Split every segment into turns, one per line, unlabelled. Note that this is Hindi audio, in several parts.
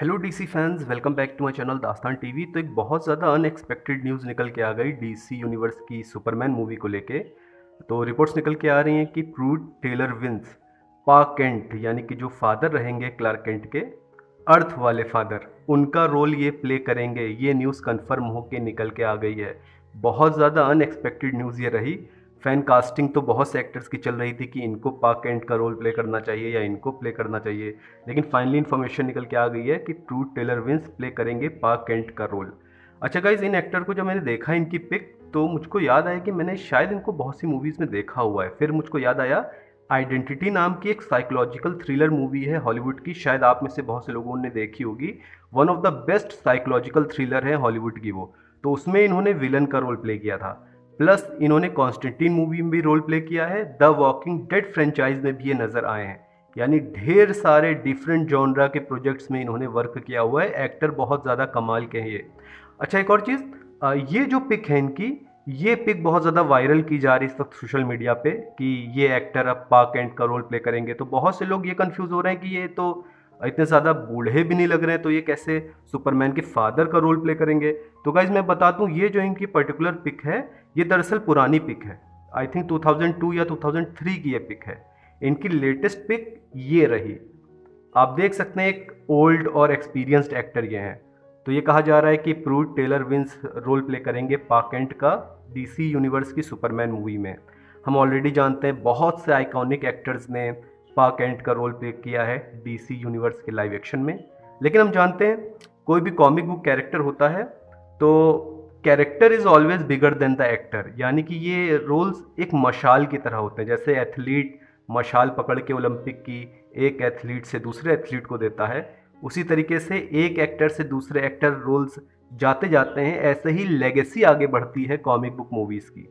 Hello DC fans welcome back to my channel Dastaan TV तो एक बहुत ज़्यादा अनएक्सपेक्टेड न्यूज़ निकल के आ गई डीसी यूनिवर्स की सुपरमैन मूवी को लेके। तो रिपोर्ट्स निकल के आ रही हैं कि Pruitt Taylor Vince Pa Kent यानी कि जो फादर रहेंगे क्लार्क केंट के अर्थ वाले फादर उनका रोल ये प्ले करेंगे। ये न्यूज़ कन्फर्म होके निकल के आ गई है। बहुत ज़्यादा अनएक्सपेक्टेड न्यूज़ ये रही। फ़ैन कास्टिंग तो बहुत से एक्टर्स की चल रही थी कि इनको पाक एंड का रोल प्ले करना चाहिए या इनको प्ले करना चाहिए। लेकिन फाइनली इन्फॉर्मेशन निकल के आ गई है कि ट्रू टेलर विंस प्ले करेंगे पाक एंड का रोल। अच्छा गाइज़ इन एक्टर को जब मैंने देखा, इनकी पिक तो मुझको याद आया कि मैंने शायद इनको बहुत सी मूवीज़ में देखा हुआ है। फिर मुझको याद आया आइडेंटिटी नाम की एक साइकोलॉजिकल थ्रिलर मूवी है हॉलीवुड की, शायद आप में से बहुत से लोगों ने देखी होगी। One of the best psychological thriller है हॉलीवुड की वो। तो उसमें इन्होंने विलन का रोल प्ले किया था। प्लस इन्होंने कॉन्स्टेंटीन मूवी में भी रोल प्ले किया है, द वॉकिंग डेड फ्रेंचाइज में भी ये नज़र आए हैं। यानी ढेर सारे डिफरेंट जॉनरा के प्रोजेक्ट्स में इन्होंने वर्क किया हुआ है एक्टर बहुत ज़्यादा कमाल के हैं ये। अच्छा एक और चीज़ ये जो पिक है इनकी, ये पिक बहुत ज़्यादा वायरल की जा रही है इस वक्त सोशल मीडिया पे, कि ये एक्टर अब पाक एंड का रोल प्ले करेंगे। तो बहुत से लोग ये कंफ्यूज हो रहे हैं कि ये तो इतने ज़्यादा बूढ़े भी नहीं लग रहे हैं तो ये कैसे सुपरमैन के फादर का रोल प्ले करेंगे? तो गाइज़ मैं बता दूँ, ये जो इनकी पर्टिकुलर पिक है, ये दरअसल पुरानी पिक है। आई थिंक 2002 या 2003 की ये पिक है। इनकी लेटेस्ट पिक ये रही। आप देख सकते हैं, एक ओल्ड और एक्सपीरियंस्ड एक्टर ये हैं। तो ये कहा जा रहा है कि Pruitt Taylor Vince role play करेंगे पाकेंट का डीसी यूनिवर्स की सुपरमैन मूवी में। हम ऑलरेडी जानते हैं, बहुत से आइकॉनिक एक्टर्स ने पार्क एंड का रोल प्ले किया है डीसी यूनिवर्स के लाइव एक्शन में। लेकिन हम जानते हैं, कोई भी कॉमिक बुक कैरेक्टर होता है तो character is always bigger than the actor यानी कि ये रोल्स एक मशाल की तरह होते हैं, जैसे एथलीट मशाल पकड़ के ओलंपिक की एक एथलीट से दूसरे एथलीट को देता है। उसी तरीके से एक एक्टर से दूसरे एक्टर रोल्स जाते जाते हैं, ऐसे ही लेगेसी आगे बढ़ती है कॉमिक बुक मूवीज़ की।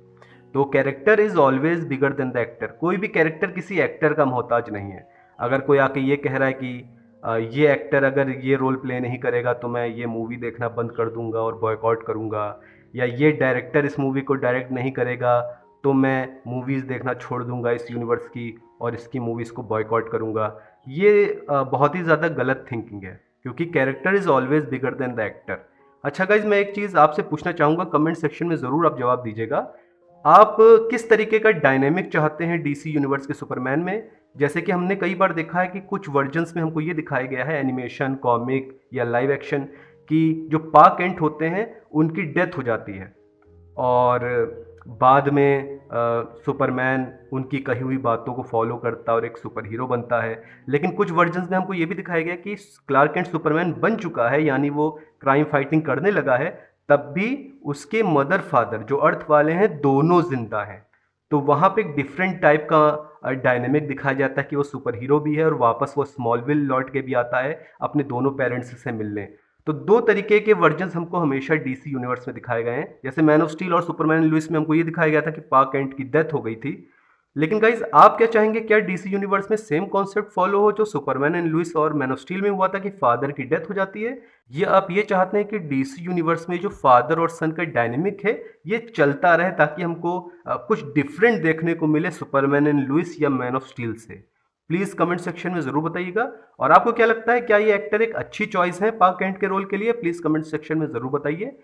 तो character is always bigger than the actor कोई भी कैरेक्टर किसी एक्टर का मोहताज नहीं है। अगर कोई आके ये कह रहा है कि ये एक्टर अगर ये रोल प्ले नहीं करेगा तो मैं ये मूवी देखना बंद कर दूँगा और बॉयकआउट करूँगा या ये डायरेक्टर इस मूवी को डायरेक्ट नहीं करेगा तो मैं मूवीज़ देखना छोड़ दूँगा इस यूनिवर्स की और इसकी मूवीज़ को बॉयकआउट करूँगा। ये बहुत ही ज़्यादा गलत थिंकिंग है, क्योंकि character is always bigger than the actor अच्छा गाइज़ मैं एक चीज़ आपसे पूछना चाहूँगा कमेंट सेक्शन में ज़रूर आप जवाब दीजिएगा। आप किस तरीके का डायनेमिक चाहते हैं डीसी यूनिवर्स के सुपरमैन में? जैसे कि हमने कई बार देखा है कि कुछ वर्जन्स में हमको ये दिखाया गया है एनिमेशन कॉमिक या लाइव एक्शन कि जो पाक एंट होते हैं, उनकी डेथ हो जाती है। और बाद में सुपरमैन उनकी कही हुई बातों को फॉलो करता और एक सुपर हीरो बनता है। लेकिन कुछ वर्जन्स में हमको ये भी दिखाया गया कि क्लार्क एंड सुपरमैन बन चुका है, यानी वो क्राइम फाइटिंग करने लगा है। तब भी उसके मदर फादर जो अर्थ वाले हैं, दोनों ज़िंदा हैं। तो वहाँ पे एक डिफरेंट टाइप का डायनेमिक दिखाया जाता है कि वो सुपर हीरो भी है और वापस वो स्मॉलविल लौट के भी आता है अपने दोनों पेरेंट्स से मिलने। तो दो तरीके के वर्जन हमको हमेशा डीसी यूनिवर्स में दिखाए गए हैं। जैसे मैन ऑफ़ स्टील और सुपरमैन लुइस में हमको ये दिखाया गया था कि पार्क एंट की डेथ हो गई थी। लेकिन गाइज़ आप क्या चाहेंगे? क्या डीसी यूनिवर्स में सेम कॉन्सेप्ट फॉलो हो जो सुपरमैन एंड लुइस और मैन ऑफ़ स्टील में हुआ था कि फादर की डेथ हो जाती है? ये आप ये चाहते हैं कि डीसी यूनिवर्स में जो फादर और सन का डायनेमिक है, ये चलता रहे ताकि हमको कुछ डिफरेंट देखने को मिले सुपरमैन एंड लुइस या मैन ऑफ़ स्टील से। प्लीज़ कमेंट सेक्शन में ज़रूर बताइएगा। और आपको क्या लगता है, क्या ये एक्टर एक अच्छी चॉइस है पार्क कैंट के रोल के लिए? प्लीज़ कमेंट सेक्शन में ज़रूर बताइए।